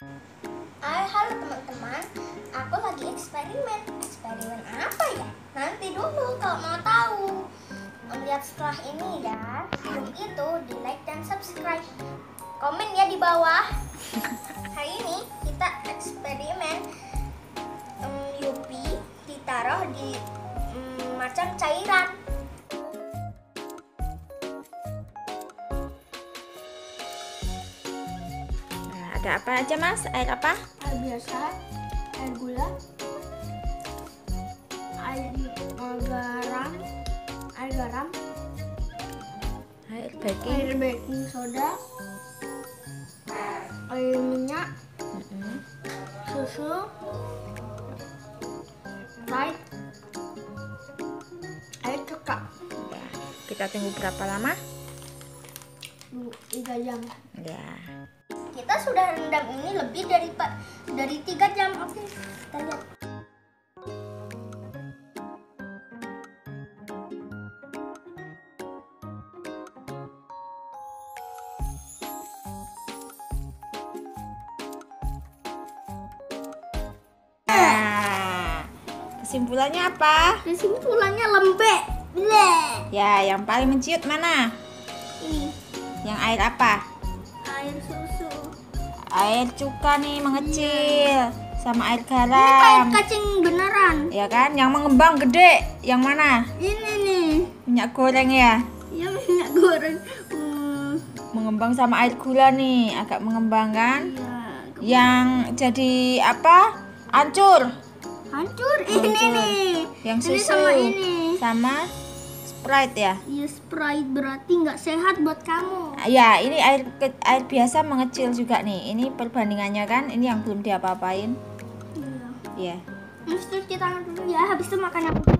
Hai, halo teman-teman. Aku lagi eksperimen. Eksperimen apa ya? Nanti dulu kalau mau tahu. Lihat setelah ini ya. Sebelum itu di like dan subscribe. Komen ya di bawah. Hari ini kita eksperimen um, Yupi ditaruh di um, macam cairan. Ada apa aja mas? Air apa? Air biasa, air gula, air garam, air garam, Air baking. air baking soda, air minyak, Mm-mm. susu, Sprite, air cuka. Ya. Kita tunggu berapa lama? Tiga jam. Ya. Kita sudah rendam ini lebih dari dari tiga jam. Oke, kita lihat. Nah, kesimpulannya apa? Kesimpulannya lembek. Bleh. Ya, yang paling menciut mana? Ini Yang air apa? air susu. Air cuka nih mengecil sama air Ini kayak garam. kacang beneran. Ya kan? Yang mengembang gede. Yang mana? Ini nih. Minyak goreng ya. Ya minyak goreng. Hmm, Mengembang sama air gula nih, agak mengembang kan? ya. Yang jadi apa? Hancur. Hancur ini nih. Yang Ini susu sama ini. sama Sprite ya. Ya Sprite berarti nggak sehat buat kamu. Ya, ini air ke- air biasa mengecil juga nih. Ini perbandingannya kan, ini yang belum diapa-apain. Iya. Ya. Terus cuci tangan dulu ya, habis itu makan yang.